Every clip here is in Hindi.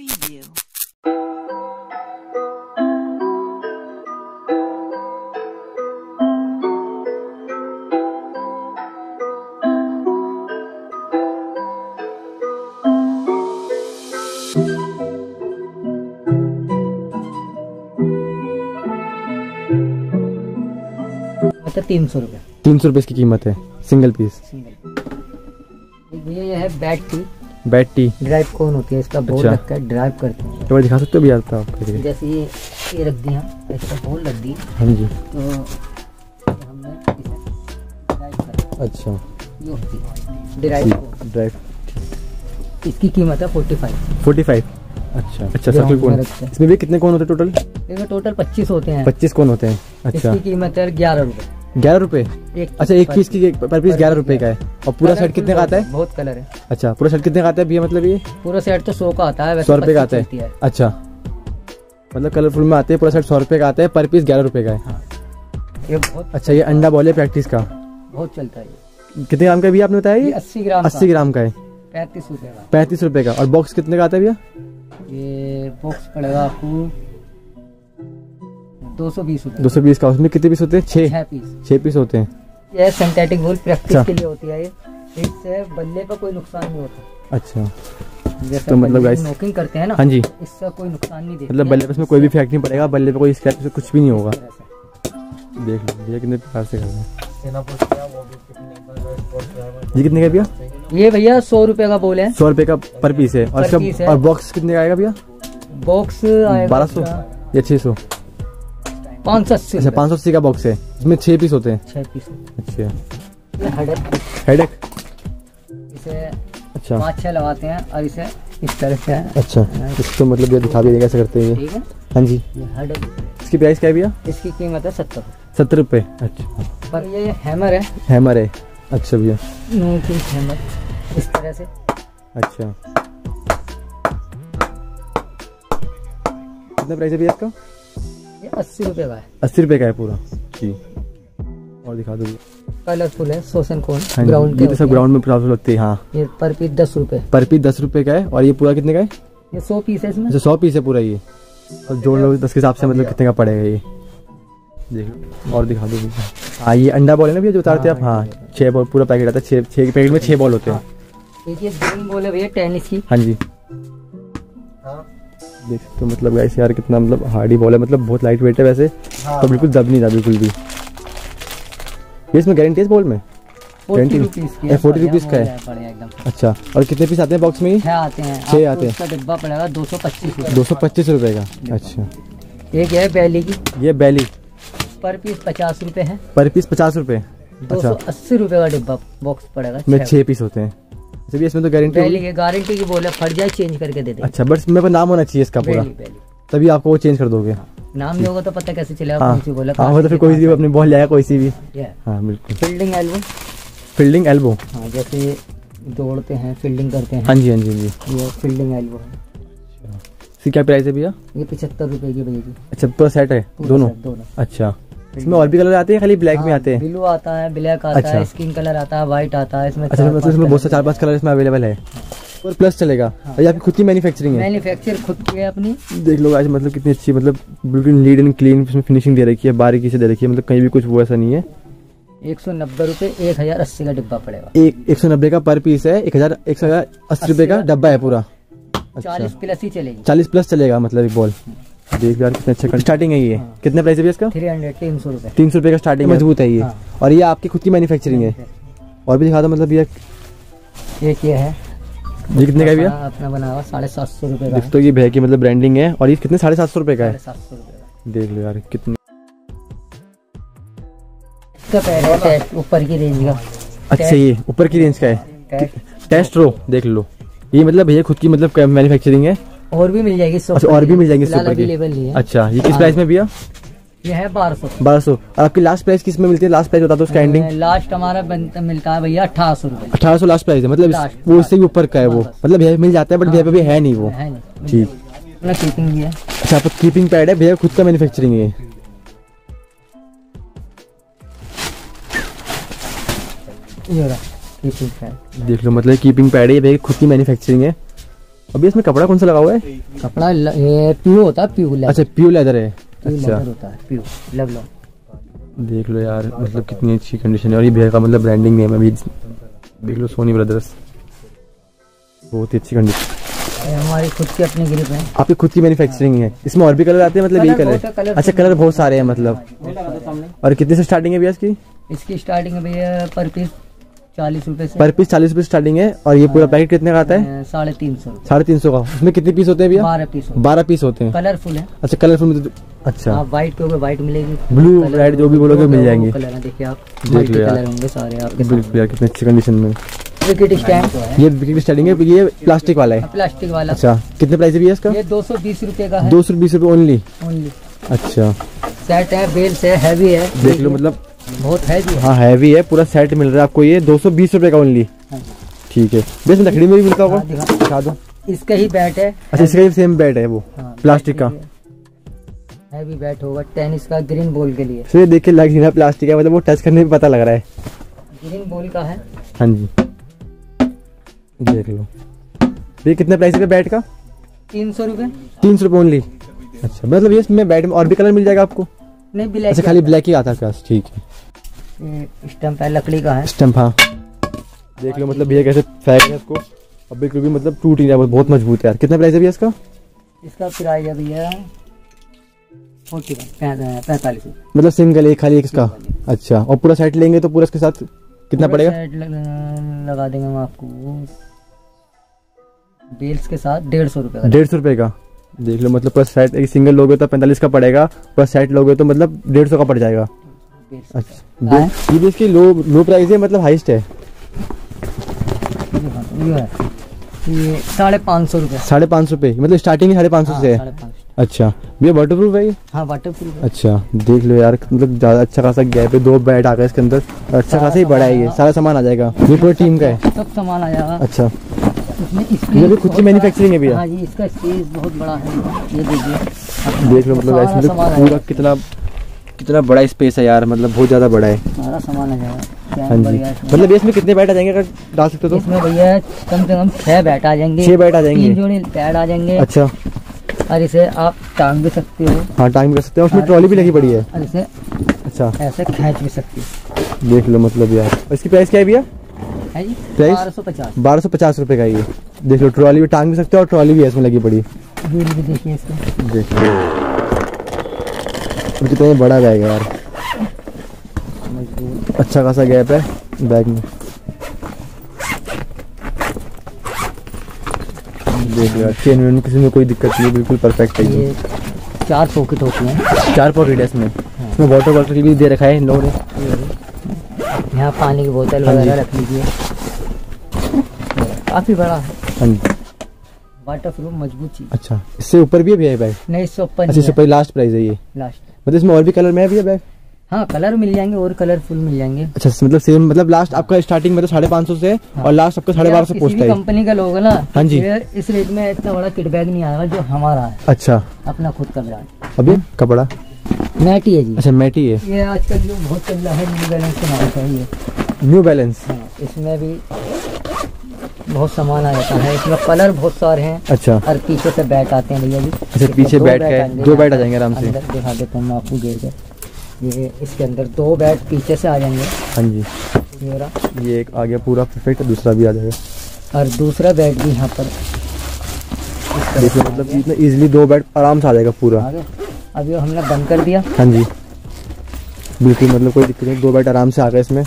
Preview. मतलब तीन सौ रुपये। तीन सौ रुपये इसकी कीमत है सिंगल पीस सिंगल ये है बैट की बैट टी ड्राइव कौन होती है? इसका बोर्ड अच्छा। रखा है ड्राइव करते हैं। तो दिखा सकते हो भी आता आपके लिए? जैसे ये ये रख दिया इसका बोर्ड रख दी हाँ जी। तो हमने ड्राइव कर अच्छा। ये होती है। Drive drive. इसकी कीमत है फोर्टी फाइव। Forty five? अच्छा। अच्छा सर्कल कौन? इसमें भी कितने कौन होते हैं टोटल इसमें टोटल पच्चीस होते हैं। पच्चीस कौन होते हैं? अच्छा। इसकी कीमत है ग्यारह रुपये ग्यारह रुपए? अच्छा एक पीस की पर पीस ग्यारह रुपए का है। और पूरा सेट कितने का आता है? बहुत कलर है। अच्छा पूरा सेट कितने का आता है भैया मतलब ये? पूरा सेट तो सौ का आता है सौ रुपए का आता है। अच्छा। मतलब कलरफुल में आते हैं पूरा सेट सौ रुपए का आता है पर पीस ग्यारह रुपए का है। ये बहुत अच्छा ये अंडा बॉल है प्रैक्टिस का। बहुत चलता है ये। कितने ग्राम का भैया आपने बताया ये? अस्सी ग्राम अस्सी ग्राम का है। पैंतीस रुपए का। पैंतीस रुपए का। और बॉक्स कितने का आता है भैया? ये बॉक्स पड़ेगा आपको दो सौ बीस दो सौ बीस का उसमें कितने पीस होते हैं? छः छह पीस। छः पीस होते हैं। ये सिंथेटिक वूल प्रैक्टिस। के लिए होती है ये। इससे बल्ले पर कोई नुकसान नहीं होता। अच्छा। तो मतलब guys- नोकिंग करते हैं ना हाँ जी। इससे कोई नुकसान नहीं देती मतलब बल्ले पे इसमें कोई भी इफ़ेक्ट नहीं पड़ेगा बल्ले पे कोई स्क्रैच कुछ भी नहीं होगा। से। देख लो भैया कितने प्रकार से कर रहे हैं ये कितने का भैया? ये भैया सौ रुपए का बोल है। सौ रुपए का पर पीस है। और इसका और बॉक्स कितने का आएगा भैया? बॉक्स बारह सौ या छः सौ? पाँच सौ अस्सी अच्छा पाँच सौ अस्सी का बॉक्स है। इसमें छः पीस होते हैं। छह पीस अच्छा। हेडेक इसे अच्छा। पाँच छह लगाते हैं और इसे इस तरह से अच्छा इसको मतलब ये दिखा भी देंगे कैसे करते हैं ठीक है? हाँ जी। इसकी प्राइस क्या है भैया? इसकी कीमत है सत्तर। सत्तर रुपये अच्छा। पर ये हैमर है। हैमर है। अच्छा भैया। हैमर इस तरह से। अच्छा। कितना प्राइस है भैया इसका? ये अस्सी रुपए का है। अस्सी रुपये का है पूरा? जी। और दिखा दो। कलरफुल है सोसन कोन हाँ ग्राउंड ये तो सब ग्राउंड में प्रॉब्लम लगती है हाँ। ये पर पीस दस रुपए। पर पीस दस रुपये का है और ये पूरा कितने का है? ये सौ पीस है इसमें। अच्छा सौ पीस है पूरा ये। और जोड़ लो दस के हिसाब से मतलब कितने का पड़ेगा ये? देख और दिखा दो। हाँ ये अंडा बॉल है ना भैया जो उतारते हैं आप? हाँ छः बॉल। पूरा पैकेट आता है छः छः पैकेट में छः बॉल होते हैं। ये ग्रीन बॉल है भैया टेनिस की। हाँ जी। देख सकते हो मतलब ऐसे यार कितना मतलब हार्डी बॉल है मतलब बहुत लाइट वेट है वैसे तो बिल्कुल दब नहीं था बिल्कुल भी। ये इसमें गारंटी है इस बॉल में? फोर्टी रुपीज़ की ये 40 रुपीस का है। अच्छा और कितने पीस आते हैं बॉक्स में? छह आते हैं। छह आते हैं। डिब्बा पड़ेगा दो सौ पच्चीस रुपए दो सौ पच्चीस रुपये का अच्छा। एक है बैली की। ये बैली पर पीस पचास रुपए है। पर पीस पचास रुपये दो सौ अच्छा। अस्सी रुपए का डिब्बा बॉक्स पड़ेगा छह। छः पीस होते हैं। अच्छा इसमें तो गारंटी गारंटी की बोले फट जाए चेंज करके दे दे। अच्छा बट मेरे पास नाम होना चाहिए इसका पूरा। तभी आपको वो चेंज कर दोगे। नाम नहीं होगा तो पता कैसे चलेगा हाँ। बोला हाँ वो तो फिर कोई भी अपनी बॉल जाएगा कोई सी भी। हाँ बिल्कुल। फील्डिंग एल्बो फील्डिंग एल्बो हाँ जैसे दौड़ते हैं फील्डिंग करते हैं। हाँ जी हाँ जी हाँ जी। ये फील्डिंग एल्बो है। इसकी क्या प्राइस है भैया? ये पचहत्तर रुपए की भैया जी। अच्छा पूरा सेट है? दोनों? दोनों। अच्छा। इसमें और भी कलर आते हैं खाली ब्लैक में आते हैं? ब्लू आता है ब्लैक आता अच्छा। है स्किन कलर आता है व्हाइट आता है इसमें अच्छा मतलब इसमें बहुत सारे चार पाँच कलर इसमें अवेलेबल है। और प्लस चलेगा। ये आपकी खुद की मैन्युफैक्चरिंग है। मैन्युफैक्चर खुद की है अपनी। देख लो आज मतलब कितनी अच्छी मतलब बिल्कुल नीट एंड क्लीन इसमें फिनिशिंग दे रखी है बारीकी से दे रखी है मतलब कहीं भी कुछ वो ऐसा नहीं है। एक सौ नब्बे रूपए एक हज़ार अस्सी का डिब्बा पड़ेगा। एक एक सौ नब्बे का पर पीस है एक हज़ार एक सौ अस्सी रुपए का डब्बा है पूरा। अच्छा। चालीस प्लस ही चलेगी। चालीस प्लस चलेगा मतलब एक बॉल देख यार कितने अच्छा स्टार्टिंग है ये। कितने प्राइस है इसका? थ्री हंड्रेड तीन सौ रूपए। तीन सौ रुपए का स्टार्टिंग मज़बूत है ये। हाँ। और ये आपकी खुद की मैन्युफैक्चरिंग है। और भी दिखा दो मतलब ये एक ये है? ये कितने का भैया? अपना बना हुआ साढ़े सात सौ रुपये का। देख तो ये भैया की मतलब ब्रांडिंग है। और ये कितने? साढ़े सात सौ रुपए का है। सात सौ रुपये देख लो यार कितने है ऊपर की रेंज का। अच्छा ये ऊपर की रेंज का है। टेस्ट। टेस्ट रो देख लो। ये मतलब भैया खुद की मतलब मैन्युफैक्चरिंग है। और भी मिल जाएगी अच्छा और भी मिल जाएँगे ऊपर की। है। अच्छा ये किस हाँ। प्राइस में भैया? ये है बारह सौ। बारह सौ। और आपकी लास्ट प्राइस किसमें मिलती है? लास्ट प्राइस बता दो उसका एंडिंग लास्ट हमारा मिलता है भैया अठारह सौ अठारह सौ लास्ट प्राइस है मतलब वो इससे भी ऊपर का है वो। मतलब भैया मिल जाता है बट भैया पे भी है नहीं वो। ठीक। कीपिंग है। अच्छा आपका कीपिंग पैड है भैया खुद का मैन्युफैक्चरिंग है। ये रहा कीपिंग है देख लो मतलब कीपिंग पैड है भैया खुद की मैन्युफैक्चरिंग है। अभी इसमें कपड़ा कौन सा लगा हुआ है? कपड़ा ल- ये प्यू होता है प्यू लेदर। अच्छा लेदर है। प्यू अच्छा। लेदर होता है प्यू लव लो देख लो यार मतलब कितनी अच्छी कंडीशन है। और ये भैया का मतलब ब्रांडिंग नेम है अभी देख लो सोनी ब्रदर्स बहुत ही अच्छी कंडीशन हमारी खुद की अपनी ग्रिप है। आपकी खुद की मैन्युफैक्चरिंग है। इसमें और भी कलर आते हैं मतलब यही कलर अच्छा कलर बहुत सारे हैं मतलब। और कितने से स्टार्टिंग है भैया इसकी? इसकी स्टार्टिंग है भैया पर पीस चालीस रुपए पर पीस चालीस रूपए स्टार्टिंग है और ये पूरा पैकेट कितने का आता है? साढ़े तीन सौ साढ़े तीन सौ का। उसमें कितने पीस होते हैं भैया? बारह पीस बारह पीस होते हैं। कलरफुल है। अच्छा कलरफुल में तो अच्छा। आप व्हाइट के ऊपर व्हाइट मिलेगी। ब्लू रेड जो भी बोलोगे मिल जाएँगे। कलर देखिए आप। देख लो कलर होंगे सारे बिल्कुल कितने अच्छी कंडीशन में। विकेट स्टैंड ये विकेट स्टार्टिंग है ये प्लास्टिक वाला है। प्लास्टिक वाला। अच्छा कितने प्राइस है इसका? ये दो सौ बीस रूपए का दो सौ बीस रूपए ओनली ओनली अच्छा। सेट है बेल्स है हैवी है। देख लो मतलब बहुत हैवी है हाँ हैवी है पूरा सेट मिल रहा है आपको ये दो सौ बीस रुपये का ओनली हाँ। ठीक है। बेस लकड़ी में भी मिलता होगा? हाँ, दिखा। दो। इसका ही बैट है। अच्छा इसका भी सेम बेड है वो हाँ, प्लास्टिक का। हैवी बैट होगा टेनिस का ग्रीन बॉल के लिए। सो ये देख के लग रहा प्लास्टिक है मतलब वो टच करने में पता लग रहा है। ग्रीन बॉल का है। हाँ जी। देख लो। ये कितने प्राइस है बैट का? तीन सौ रूपए। तीन सौ रुपये ओनली अच्छा मतलब ये इसमें बैट में और भी कलर मिल जाएगा आपको? नहीं ब्लैक अच्छा खाली ब्लैक ही आता है ठीक है। स्टम्प है लकड़ी का है। स्टम्प हाँ। देख लो मतलब भैया कैसे फेंक है इसको। अब बिल्कुल भी मतलब टूट नहीं रहा बहुत मज़बूत है यार। कितना प्राइस है भैया इसका? इसका प्राइस है भैया पैंतालीस मतलब सिंगल एक खाली एक इसका? अच्छा और पूरा सेट लेंगे तो पूरा इसके साथ कितना पड़ेगा? सेट लग- लगा देंगे हम आपको। बेल्स के साथ डेढ़ सौ रुपये डेढ़ सौ रुपये का? देख लो मतलब पूरा सेट एक सिंगल लोगे तो पैंतालीस का पड़ेगा पूरा सेट लोगे तो मतलब डेढ़ सौ का पड़ जाएगा। अच्छा हाँ। ये भी इसकी लो लो प्राइस है मतलब हाइस्ट है। ये है। ये साढ़े पाँच सौ रुपये साढ़े पाँच सौ रुपये मतलब स्टार्टिंग साढ़े पाँच सौ से है। अच्छा भैया वाटर प्रूफ है ये? हाँ वाटर प्रूफ है। अच्छा देख लो यार मतलब ज़्यादा अच्छा खासा गैप है दो बेड आ गए इसके अंदर। अच्छा खासा ही बड़ा है ये सारा सामान आ जाएगा। ये पूरी टीम का है। सब सामान आ जाएगा। अच्छा। ये भी खुद की मैन्युफैक्चरिंग है भैया। हाँ जी इसका स्पेस बहुत बड़ा है। ये देखिए। देख लो मतलब मतलब पूरा कितना कितना बड़ा स्पेस है यार मतलब बहुत ज़्यादा बड़ा है। सारा सामान आ हाँ जी। मतलब इसमें कितने बैट आ जाएँगे अगर डाल सकते हो तो? इसमें भैया कम से कम छह बैट आ जाएँगे। छह बैट आ जाएँगे। तीन जोड़ी पैड आ जाएँगे। अच्छा। और इसे आप टांग भी सकते हो। हाँ टाइम कर सकते हैं। उसमें ट्रॉली भी लगी पड़ी है। और इसे अच्छा। ऐसे खींच भी सकते हो। देख लो मतलब यार। इसकी प्राइस क्या है भैया? है बारह सौ पचास। रुपये का ये। देख लो ट्रॉली भी टांग भी सकते हो और ट्रॉली भी इसमें लगी पड़ी। भी देखिए देख लो। और कितना ये बड़ा बैग है यार। अच्छा खासा गैप है बैग में। देख यार चेन वेन किसी में कोई दिक्कत नहीं है, बिल्कुल परफेक्ट है ये। चार पॉकेट होती हैं। चार पॉकेट है इसमें। इसमें वाटर बॉटल भी दे रखा है इन लोगों ने। यहाँ पानी की बोतल हाँ वगैरह रख लीजिए। काफ़ी बड़ा है। हाँ जी। वाटर प्रूफ मज़बूत चीज़। अच्छा इससे ऊपर भी है बैग नहीं सौ अच्छा इससे ऊपर लास्ट प्राइस है ये। लास्ट मतलब इसमें और भी कलर में है भैया बैग हाँ कलर मिल जाएँगे और कलरफुल मिल जाएँगे। अच्छा मतलब सेम मतलब लास्ट आपका स्टार्टिंग मतलब साढ़े पाँच सौ से हाँ। और लास्ट आपका साढ़े बारह सौ पहुँचता है कंपनी का लोग ना हाँ जी। इस रेट में इतना बड़ा किट बैग नहीं आएगा जो हमारा है। अच्छा। अपना खुद का ब्रांड अभी कपड़ा? मैट ही जी। अच्छा मैटी है। ये आजकल जो बहुत चल रहा है न्यू बैलेंस के नाम से न्यू बैलेंस हाँ, इसमें भी बहुत सामान आ जाता है। इसमें कलर बहुत सारे हैं। अच्छा। और पीछे से बैट आते हैं भैया जी। अच्छा पीछे बैट है। दो बैट आ जाएँगे आराम से। दिखा देता हूँ मैं आपको घेर के ये इसके अंदर दो बैट पीछे से आ जाएँगे। हाँ जी। रहा ये एक आ गया पूरा परफेक्ट दूसरा भी आ जाएगा। और दूसरा बैट भी यहाँ पर देखिए मतलब इतना इजीली दो बैट आराम से आ जाएगा पूरा। अभी हमने बंद कर दिया। हाँ जी। बिल्कुल मतलब कोई दिक्कत नहीं दो बैट आराम से आ गए इसमें।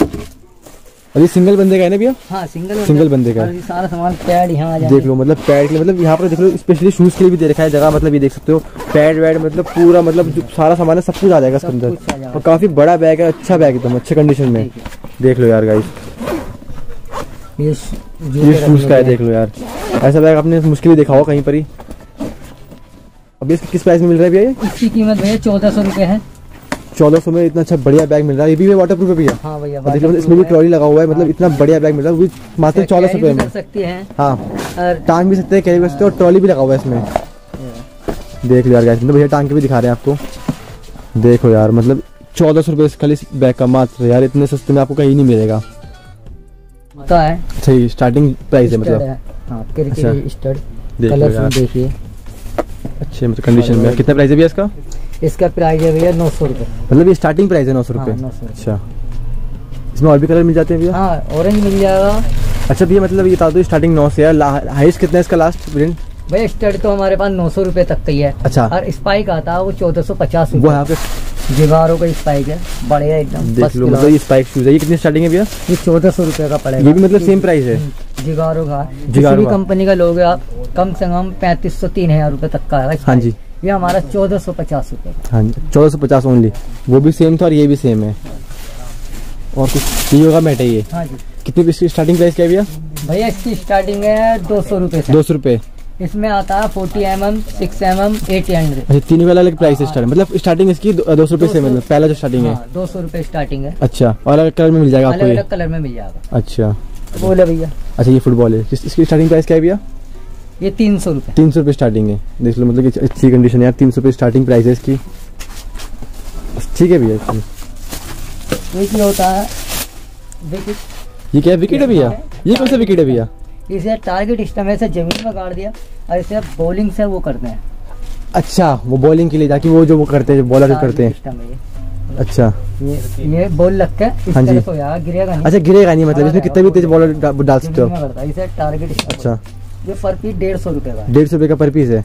अभी सिंगल बंदे का है ना भैया? हाँ सिंगल सिंगल बंदे का है। सारा सामान पैड यहाँ आ देख लो मतलब पैड के लिए मतलब यहाँ पर देख लो स्पेशली शूज़ के लिए भी दे रखा है जगह मतलब ये देख सकते हो। पैड वैड मतलब पूरा मतलब जो सारा सामान है सब कुछ आ जाएगा इसके अंदर। और काफ़ी बड़ा बैग है अच्छा बैग एकदम अच्छे कंडीशन में। देख लो यार गाइस ये शूज़ का है देख लो यार। ऐसा बैग आपने मुश्किल ही देखा हो कहीं पर ही। अभी इसका किस प्राइस में मिल रहा है भैया इसकी कीमत भैया चौदह सौ रुपये है। चौदह सौ में इतना अच्छा बढ़िया बैग मिल रहा है। ये भी वाटर प्रूफ है भैया? हाँ भैया मतलब इसमें भी ट्रॉली लगा हुआ है मतलब इतना बढ़िया बैग मिल रहा है मात्र चौदह सौ रुपये में सकती हैं। हाँ। टांग भी सकते हैं कैरी कर सकते हैं और ट्रॉली भी लगा हुआ है इसमें। देख लो यार मतलब भैया टांग के भी दिखा रहे हैं आपको। देखो यार मतलब चौदह सौ रुपये खाली बैग का मात्र यार इतने सस्ते में आपको कहीं नहीं मिलेगा। होता है। सही स्टार्टिंग प्राइस है मतलब। हाँ। अच्छा। देखिए। अच्छे मतलब कंडीशन में। कितना प्राइस है भैया इसका? इसका प्राइस है भैया नौ सौ रुपये मतलब ये स्टार्टिंग प्राइस है नौ सौ हाँ, रुपये अच्छा। इसमें और भी कलर मिल जाते हैं भैया? हाँ ऑरेंज मिल जाएगा। अच्छा भैया मतलब ये बता दो स्टार्टिंग नौ से है हाइस्ट कितना है इसका लास्ट वेरिएंट भैया स्टड तो हमारे पास नौ सौ रुपये तक का ही है। अच्छा। और स्पाइक आता है वो चौदह सौ पचास वो है जिगारो का स्पाइक है बढ़िया एकदम देख लो मतलब ये स्पाइक शूज़ है ये कितनी स्टार्टिंग है भैया? ये चौदह सौ रुपये का पड़ेगा। ये भी मतलब सेम प्राइस है। जिगारो का। जिगारो भी कंपनी का लोगे आप कम से कम पैंतीस सौ तीन हज़ार रुपये तक का है हाँ जी। ये हमारा चौदह सौ पचास रुपये हाँ जी चौदह सौ पचास ओनली वो भी सेम था और ये भी सेम है। और कुछ ये होगा मैट है ये। हाँ जी। कितनी इसकी स्टार्टिंग प्राइस क्या भैया? भैया इसकी स्टार्टिंग है दो सौ रुपये दो सौ रुपये इसमें आता है forty M M six M M eighty hundred अच्छा तीन वाला अलग प्राइस है स्टार्टिंग मतलब स्टार्टिंग इसकी दो सौ रुपये से मतलब पहला जो स्टार्टिंग है। हाँ दो सौ रुपये स्टार्टिंग है। अच्छा और अलग कलर में मिल जाएगा आपको अलग अलग कलर में मिल जाएगा। अच्छा। बोले भैया। अच्छा ये फुटबॉल है। इसकी स्टार्टिंग प्राइस क्या है भैया? ये तीन सौ रुपये तीन सौ रुपये स्टार्टिंग है। देख लो मतलब कि अच्छी कंडीशन है यार तीन सौ रुपये स्टार्टिंग प्राइस है इसकी। ठीक है भैया एक ये होता है? विकेट ये क्या विकेट है भैया? ये कौन सा विकेट है भैया? इसे टारगेट सिस्टम ऐसे ज़मीन में गाड़ दिया और इसे बॉलिंग से वो करते हैं। अच्छा वो बॉलिंग के लिए ताकि वो जो वो करते हैं बॉलर करते हैं। है अच्छा। ये ये बॉल लग के इस हाँ जी। हो गिरेगा नहीं। अच्छा गिरेगा नहीं मतलब इसमें कितना भी तेज बॉलर डाल सकते हो है इसे टारगेट अच्छा। ये पर पीस डेढ़ सौ रुपए का डेढ़ सौ रुपए का पर पीस है?